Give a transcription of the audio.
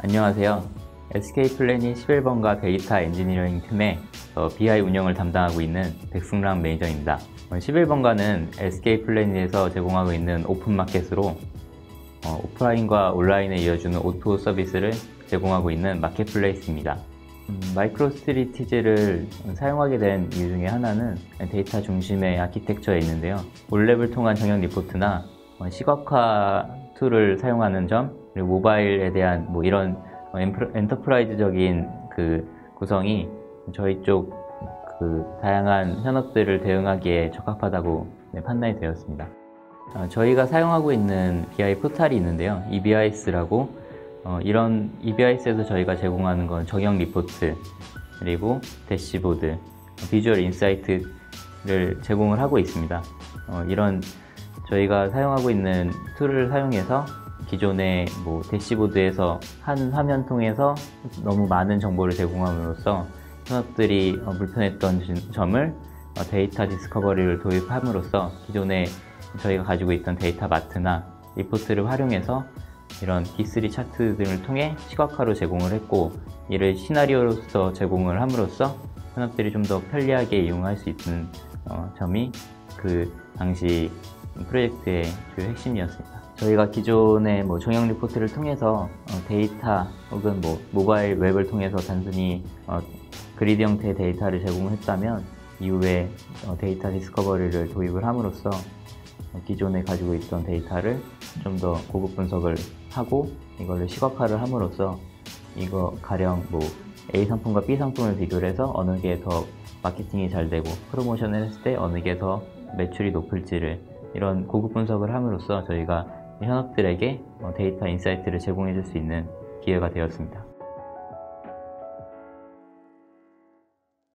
안녕하세요. SK 플래닛 11번가 데이터 엔지니어링 팀의 어, BI 운영을 담당하고 있는 백승랑 매니저입니다. 11번가는 SK 플래닛에서 제공하고 있는 오픈 마켓으로 어, 오프라인과 온라인에 이어주는 O2O 서비스를 제공하고 있는 marketplace입니다. 음, MicroStrategy를 사용하게 된 이유 중에 하나는 데이터 중심의 아키텍처에 있는데요. OLAP을 통한 정형 리포트나 어, 시각화 tool을 사용하는 점, 그리고 모바일에 대한 뭐 이런 어, enterprise적인 그 구성이 저희 쪽 그 다양한 현업들을 대응하기에 적합하다고 네, 판단이 되었습니다. 어, 저희가 사용하고 있는 BI 포탈이 있는데요. EBIS라고 어, 이런 EBIS에서 저희가 제공하는 건 정형 리포트 그리고 dashboard, Visual Insight를 제공을 하고 있습니다. 어, 이런 저희가 사용하고 있는 tool을 사용해서 기존의 뭐 dashboard에서 한 화면 통해서 너무 많은 정보를 제공함으로써 현업들이 어, 불편했던 점을 어, data discovery를 도입함으로써 기존에 저희가 가지고 있던 data mart나 리포트를 활용해서 이런 D3 차트 등을 통해 시각화로 제공을 했고 이를 시나리오로서 제공을 함으로써 현업들이 좀 더 편리하게 이용할 수 있는 어, 점이 그 당시 프로젝트의 주요 핵심이었습니다. 저희가 기존의 뭐 정형 리포트를 통해서 어, 데이터 혹은 뭐 모바일 웹을 통해서 단순히 어, 그리드 형태의 데이터를 제공을 했다면 이후에 어, 데이터 discovery를 도입을 함으로써 어, 기존에 가지고 있던 데이터를 좀 더 고급 분석을 하고 이걸 시각화를 함으로써 이거 가령 뭐 A 상품과 B 상품을 비교를 해서 어느 게 더 마케팅이 잘 되고 프로모션을 했을 때 어느 게 더 매출이 높을지를 이런 고급 분석을 함으로써 저희가 현업들에게 어, 데이터 insight를 제공해 줄 수 있는 기회가 되었습니다.